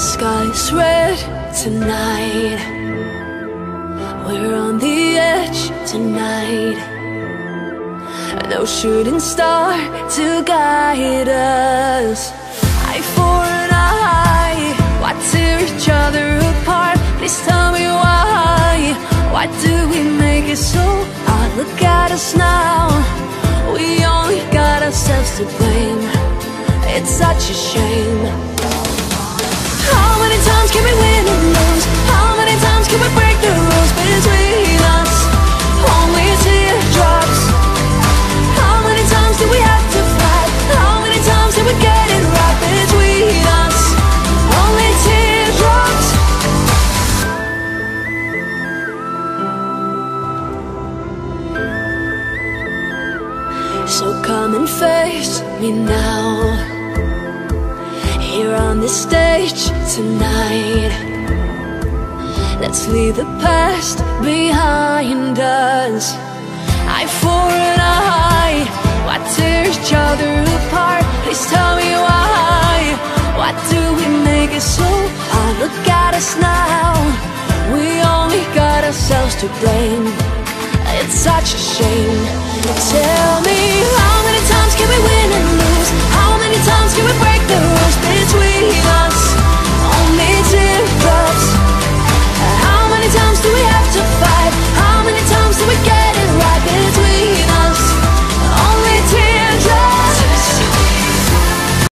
sky's red tonight. We're on the edge tonight. No shooting star to guide us. Eye for an eye, why tear each other apart? Please tell me why. Why do we make it so hard? Look at us now. We only got ourselves to blame. It's such a shame. So come and face me now. Here on this stage tonight. Let's leave the past behind us. Eye for an eye. Why tear each other apart? Please tell me why. Why do we make it so? Hard? Look at us now. We only got ourselves to blame. It's such a shame. Tell me